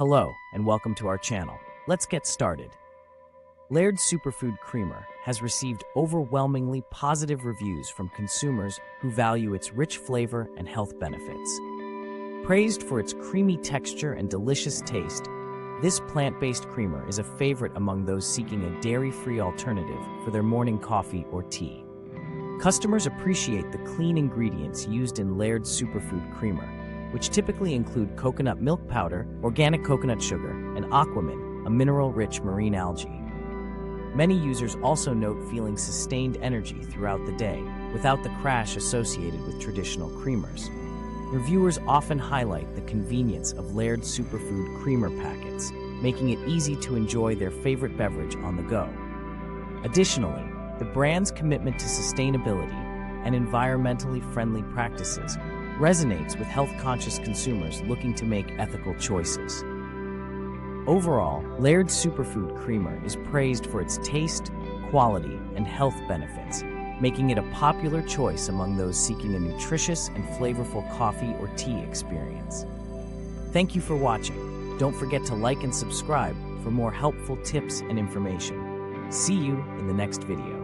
Hello, and welcome to our channel. Let's get started. Laird Superfood Creamer has received overwhelmingly positive reviews from consumers who value its rich flavor and health benefits. Praised for its creamy texture and delicious taste, this plant-based creamer is a favorite among those seeking a dairy-free alternative for their morning coffee or tea. Customers appreciate the clean ingredients used in Laird Superfood Creamer, which typically include coconut milk powder, organic coconut sugar, and aquamin, a mineral-rich marine algae. Many users also note feeling sustained energy throughout the day without the crash associated with traditional creamers. Reviewers often highlight the convenience of Laird Superfood creamer packets, making it easy to enjoy their favorite beverage on the go. Additionally, the brand's commitment to sustainability and environmentally friendly practices resonates with health-conscious consumers looking to make ethical choices. Overall, Laird Superfood Creamer is praised for its taste, quality, and health benefits, making it a popular choice among those seeking a nutritious and flavorful coffee or tea experience. Thank you for watching. Don't forget to like and subscribe for more helpful tips and information. See you in the next video.